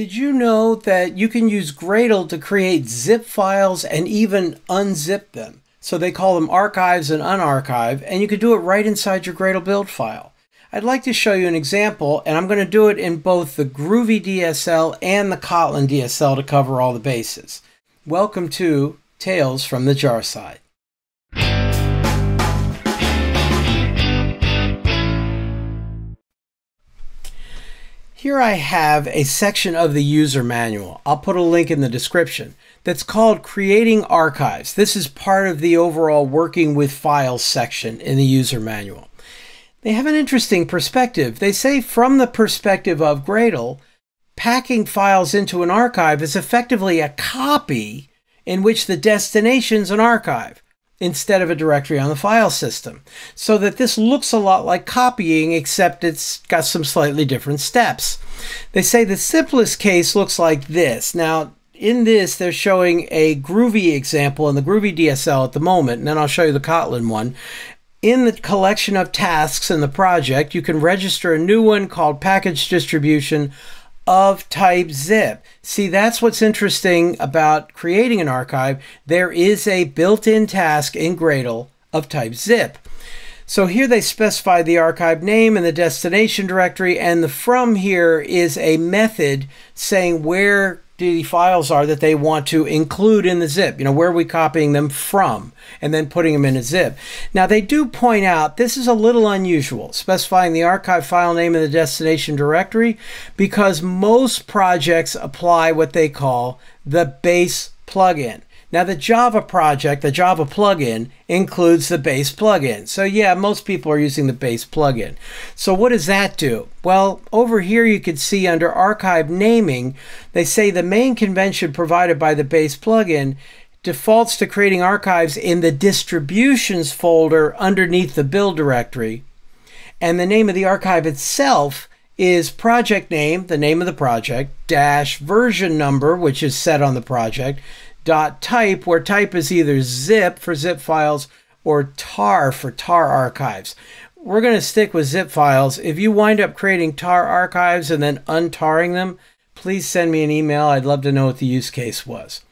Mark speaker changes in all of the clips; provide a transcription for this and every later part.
Speaker 1: Did you know that you can use Gradle to create zip files and even unzip them? So they call them archives and unarchive, and you can do it right inside your Gradle build file. I'd like to show you an example, and I'm going to do it in both the Groovy DSL and the Kotlin DSL to cover all the bases. Welcome to Tales from the Jar Side. Here I have a section of the user manual. I'll put a link in the description that's called Creating Archives. This is part of the overall Working with Files section in the user manual. They have an interesting perspective. They say from the perspective of Gradle, packing files into an archive is effectively a copy in which the destination's an archive instead of a directory on the file system. So that this looks a lot like copying, except it's got some slightly different steps. They say the simplest case looks like this. Now, in this, they're showing a Groovy example in the Groovy DSL at the moment, and then I'll show you the Kotlin one. In the collection of tasks in the project, you can register a new one called package distribution of type zip. See, that's what's interesting about creating an archive. There is a built-in task in Gradle of type zip. So here they specify the archive name and the destination directory, and the from here is a method saying where the files are that they want to include in the zip. You know, where are we copying them from and then putting them in a zip. Now, they do point out this is a little unusual, specifying the archive file name and the destination directory because most projects apply what they call the base plugin. Now, the Java project, the Java plugin, includes the base plugin. So, yeah, most people are using the base plugin. So, what does that do? Well, over here you can see under archive naming, they say the main convention provided by the base plugin defaults to creating archives in the distributions folder underneath the build directory. And the name of the archive itself is project name, the name of the project, dash version number, which is set on the project, dot type, where type is either zip for zip files or tar for tar archives. We're going to stick with zip files. If you wind up creating tar archives and then untarring them, please send me an email. I'd love to know what the use case was.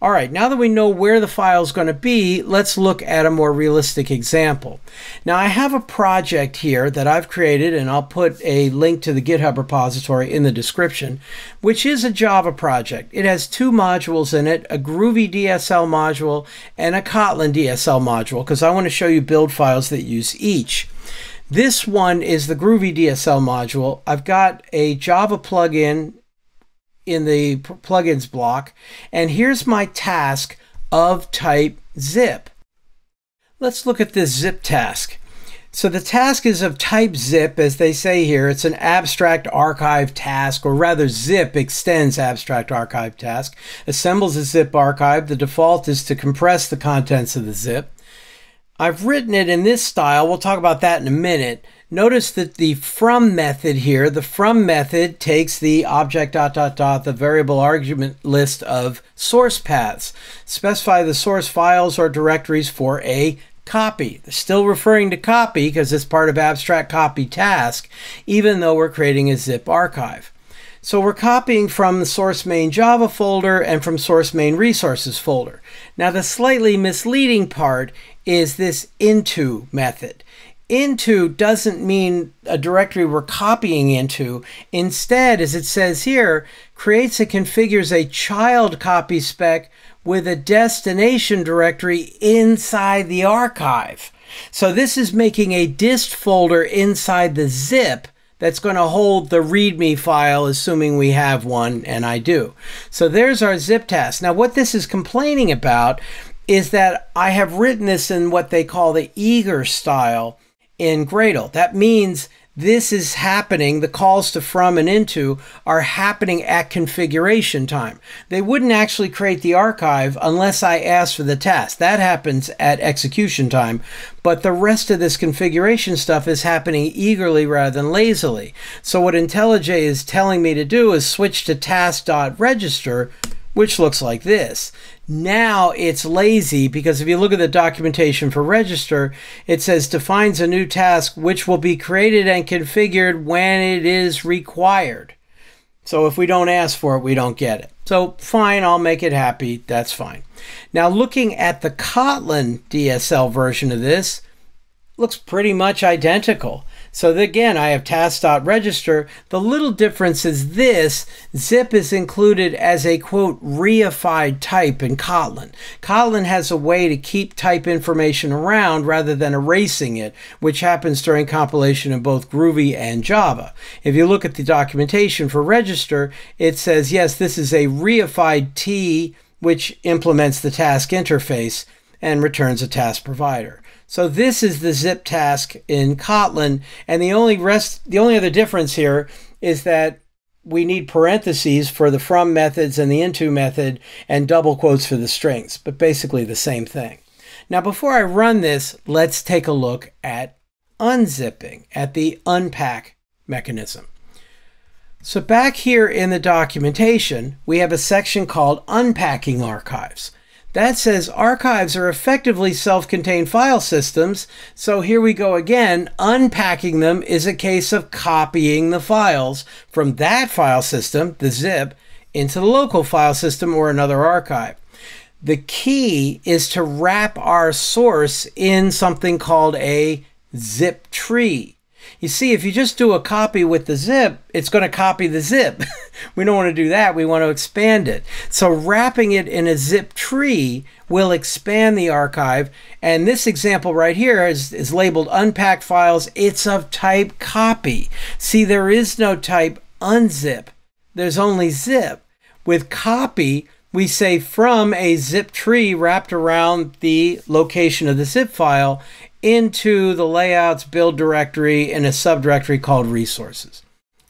Speaker 1: All right, now that we know where the file is going to be, let's look at a more realistic example. Now I have a project here that I've created and I'll put a link to the GitHub repository in the description, which is a Java project. It has two modules in it, a Groovy DSL module and a Kotlin DSL module, because I want to show you build files that use each. This one is the Groovy DSL module. I've got a Java plugin in the plugins block. And here's my task of type zip. Let's look at this zip task. So the task is of type zip, as they say here. It's an abstract archive task, or rather zip extends abstract archive task, assembles a zip archive. The default is to compress the contents of the zip. I've written it in this style. We'll talk about that in a minute. Notice that the from method here, the from method takes the object dot dot dot, the variable argument list of source paths. Specify the source files or directories for a copy. Still referring to copy because it's part of abstract copy task, even though we're creating a zip archive. So we're copying from the source main Java folder and from source main resources folder. Now the slightly misleading part is this into method into doesn't mean a directory we're copying into. Instead, as it says here, creates and configures a child copy spec with a destination directory inside the archive. So this is making a dist folder inside the zip that's going to hold the README file, assuming we have one, and I do. So there's our zip task. Now, what this is complaining about is that I have written this in what they call the eager style in Gradle. That means this is happening, the calls to from and into are happening at configuration time. They wouldn't actually create the archive unless I ask for the task. That happens at execution time, but the rest of this configuration stuff is happening eagerly rather than lazily. So what IntelliJ is telling me to do is switch to task.register, which looks like this. Now it's lazy because if you look at the documentation for register, it says defines a new task which will be created and configured when it is required. So if we don't ask for it, we don't get it. So fine, I'll make it happy. That's fine. Now looking at the Kotlin DSL version of this, looks pretty much identical. So again, I have task.register. The little difference is this, zip is included as a quote reified type in Kotlin. Kotlin has a way to keep type information around rather than erasing it, which happens during compilation in both Groovy and Java. If you look at the documentation for register, it says, yes, this is a reified T which implements the task interface and returns a task provider. So this is the zip task in Kotlin, and the only rest, the only other difference here is that we need parentheses for the from methods and the into method and double quotes for the strings, but basically the same thing. Now, before I run this, let's take a look at unzipping, at the unpack mechanism. So back here in the documentation, we have a section called Unpacking Archives. That says archives are effectively self-contained file systems. So here we go again. Unpacking them is a case of copying the files from that file system, the zip, into the local file system or another archive. The key is to wrap our source in something called a zip tree. You see, if you just do a copy with the zip, it's going to copy the zip. we don't want to do that. We want to expand it. So wrapping it in a zip tree will expand the archive. And this example right here is, is labeled unpacked files. It's of type copy. See, there is no type unzip. There's only zip. With copy, we say from a zip tree wrapped around the location of the zip file into the layouts build directory in a subdirectory called resources.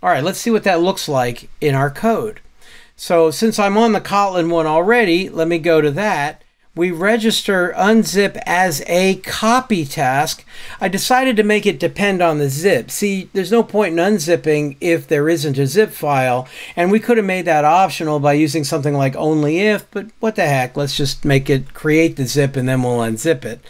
Speaker 1: All right, let's see what that looks like in our code. So since I'm on the Kotlin one already, let me go to that. We register unzip as a copy task. I decided to make it depend on the zip. See, there's no point in unzipping if there isn't a zip file. And we could have made that optional by using something like only if, but what the heck, let's just make it create the zip and then we'll unzip it.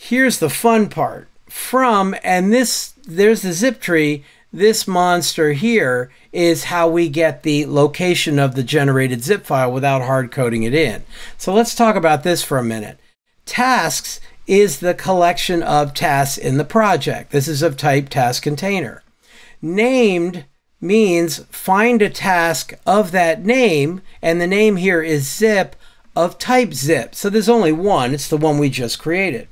Speaker 1: Here's the fun part. From, and this, there's the zip tree. This monster here is how we get the location of the generated zip file without hard coding it in. So let's talk about this for a minute. Tasks is the collection of tasks in the project. This is of type task container. Named means find a task of that name, and the name here is zip of type zip. So there's only one, it's the one we just created.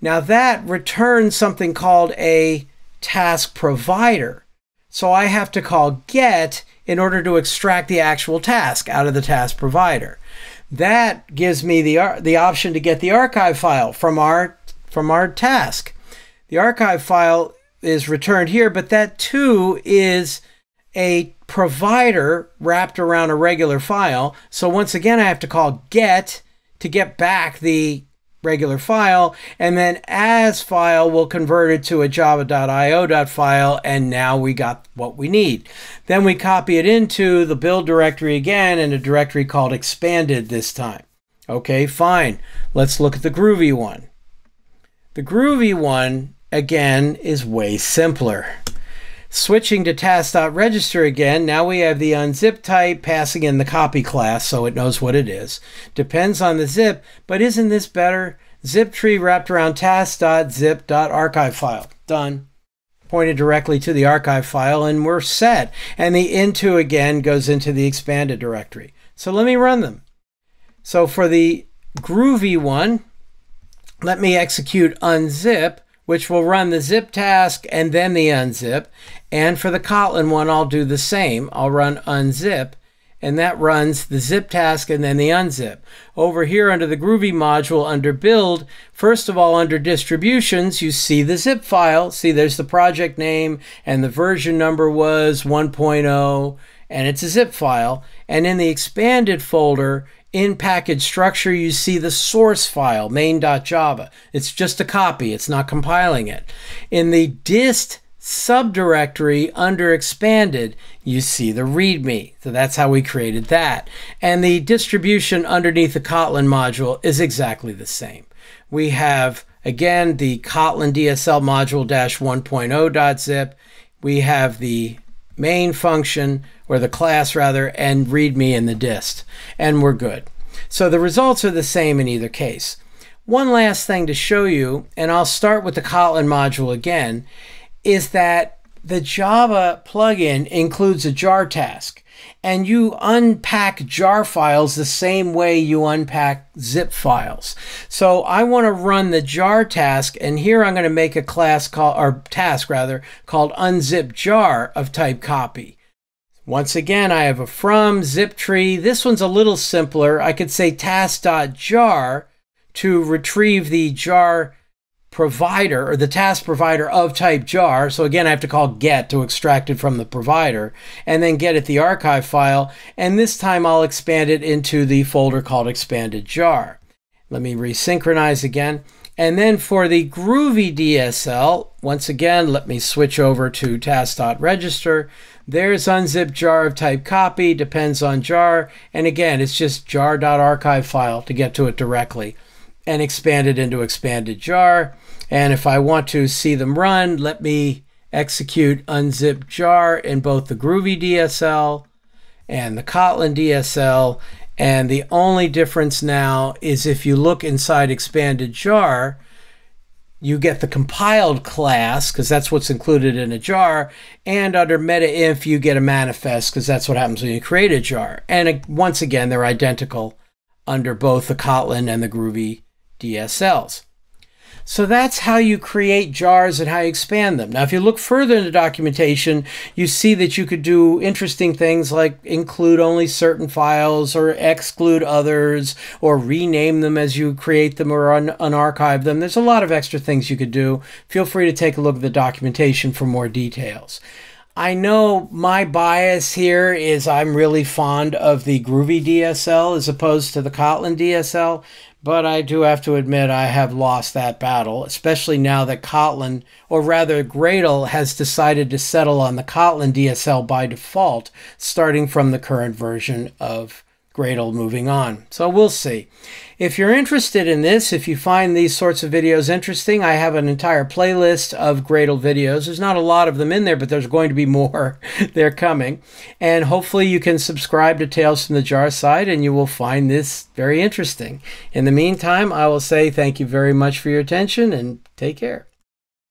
Speaker 1: Now that returns something called a task provider. So I have to call get in order to extract the actual task out of the task provider. That gives me the, the option to get the archive file from our, from our task. The archive file is returned here, but that too is a provider wrapped around a regular file. So once again, I have to call get to get back the regular file, and then as file will convert it to a java.io file, and now we got what we need. Then we copy it into the build directory again, in a directory called expanded this time. Okay, fine. Let's look at the Groovy one. The Groovy one, again, is way simpler. Switching to task.register again, now we have the unzip type passing in the copy class so it knows what it is. Depends on the zip, but isn't this better? Zip tree wrapped around task.zip.archive file. Done. Pointed directly to the archive file and we're set. And the into again goes into the expanded directory. So let me run them. So for the Groovy one, let me execute unzip which will run the zip task and then the unzip. And for the Kotlin one, I'll do the same. I'll run unzip, and that runs the zip task and then the unzip. Over here under the Groovy module under build, first of all, under distributions, you see the zip file. See, there's the project name and the version number was 1.0 and it's a zip file. And in the expanded folder, in package structure, you see the source file, main.java. It's just a copy, it's not compiling it. In the dist subdirectory under expanded, you see the README. So that's how we created that. And the distribution underneath the Kotlin module is exactly the same. We have, again, the Kotlin DSL module dash 1.0.zip. We have the main function or the class rather, and README in the dist, and we're good. So the results are the same in either case. One last thing to show you, and I'll start with the Kotlin module again, is that the Java plugin includes a jar task and you unpack jar files the same way you unpack zip files. So I want to run the jar task and here I'm going to make a class called or task rather called unzip jar of type copy. Once again, I have a from zip tree. This one's a little simpler. I could say task.jar to retrieve the jar provider or the task provider of type jar. So again, I have to call get to extract it from the provider and then get it the archive file. And this time I'll expand it into the folder called expanded jar. Let me resynchronize again. And then for the Groovy DSL, once again, let me switch over to task.register. There's unzip jar of type copy, depends on jar. And again, it's just jar.archive file to get to it directly and expand it into expanded jar. And if I want to see them run, let me execute unzip jar in both the Groovy DSL and the Kotlin DSL. And the only difference now is if you look inside expanded jar, you get the compiled class because that's what's included in a jar. And under metainf, you get a manifest because that's what happens when you create a jar. And uh, once again, they're identical under both the Kotlin and the Groovy DSLs. So that's how you create jars and how you expand them. Now, if you look further in the documentation, you see that you could do interesting things like include only certain files or exclude others or rename them as you create them or un- unarchive them. There's a lot of extra things you could do. Feel free to take a look at the documentation for more details. I know my bias here is I'm really fond of the Groovy DSL as opposed to the Kotlin DSL but I do have to admit I have lost that battle, especially now that Kotlin, or rather Gradle, has decided to settle on the Kotlin DSL by default, starting from the current version of Gradle moving on. So we'll see. If you're interested in this, if you find these sorts of videos interesting, I have an entire playlist of Gradle videos. There's not a lot of them in there, but there's going to be more. They're coming. And hopefully you can subscribe to Tales from the Jar Side and you will find this very interesting. In the meantime, I will say thank you very much for your attention and take care.